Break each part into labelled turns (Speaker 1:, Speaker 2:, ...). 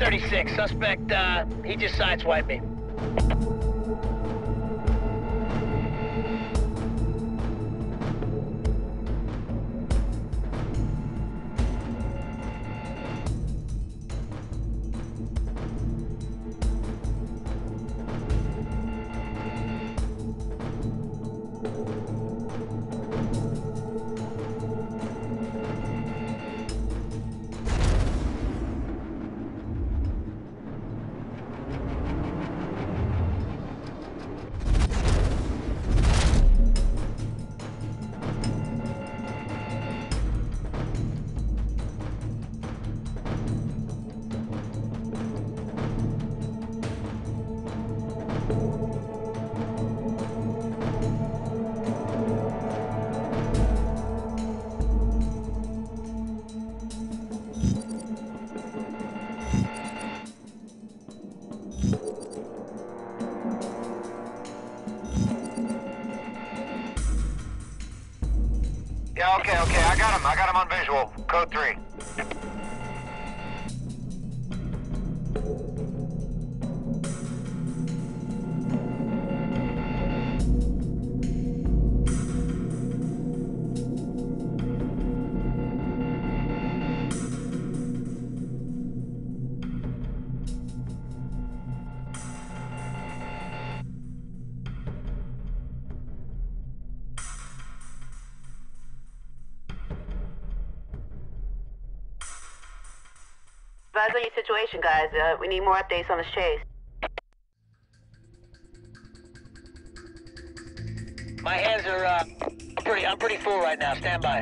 Speaker 1: 1036. Suspect, uh, he just sideswiped me.
Speaker 2: Got him. I got him on visual. Code 3.
Speaker 3: Advise on your situation, guys. Uh, we need more updates on this chase.
Speaker 1: My hands are, uh, pretty, I'm pretty full right now. Stand by.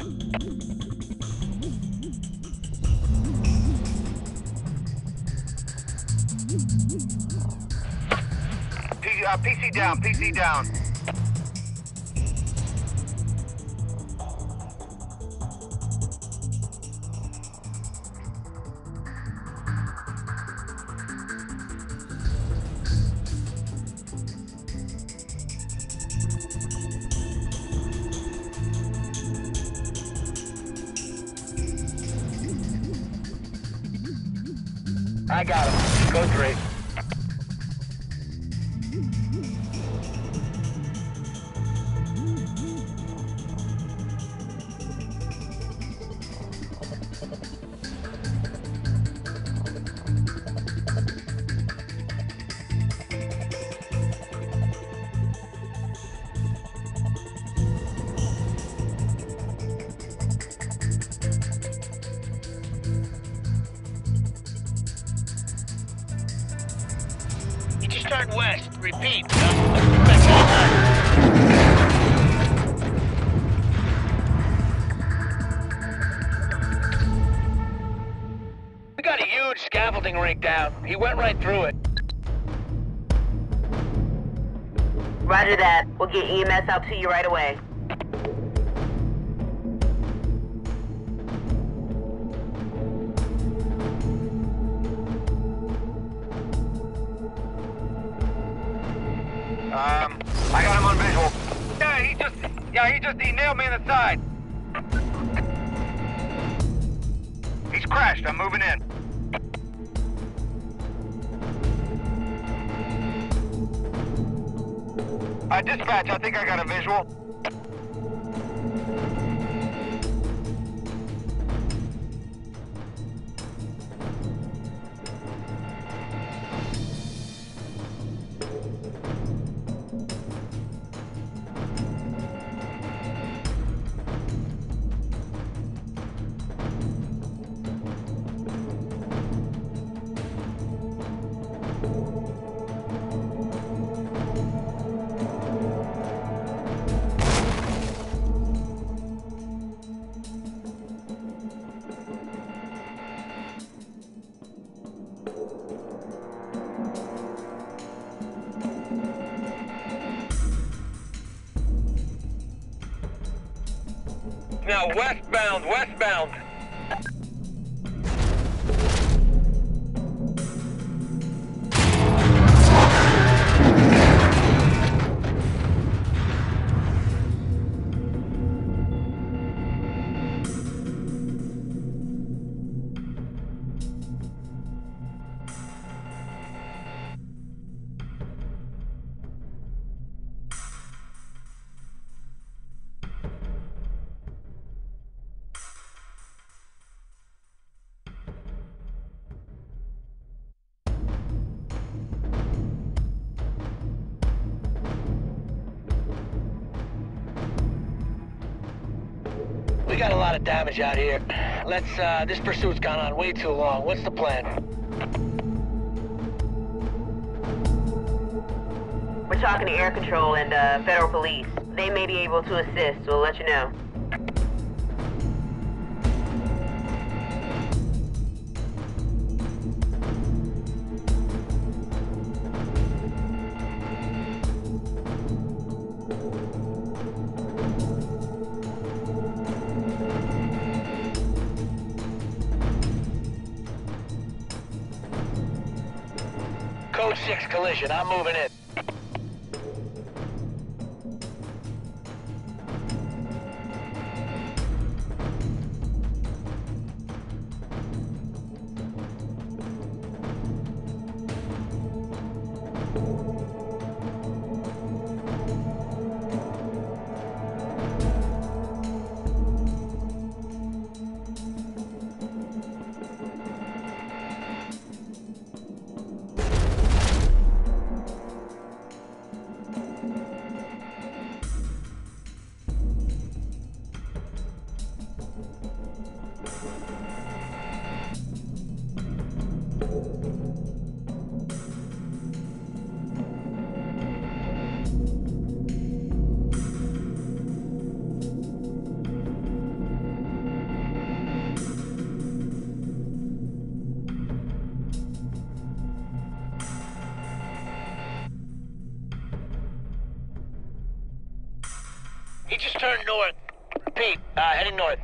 Speaker 2: P- uh, PC down, PC down.
Speaker 1: I got him. Code 3. Turned west. Repeat. We got a huge scaffolding rigged down. He went right through it.
Speaker 3: Roger that. We'll get EMS out to you right away.
Speaker 2: Yeah, he just, he nailed me in the side. He's crashed. I'm moving in. Uh, dispatch, I think I got a visual.
Speaker 1: Now westbound, westbound. Got a lot of damage out here. Let's, uh, this pursuit's gone on way too long. What's the plan?
Speaker 3: We're talking to air control and uh, federal police. They may be able to assist, we'll let you know.
Speaker 1: Code 6 collision. I'm moving in. Just turned north. Repeat, uh, heading north.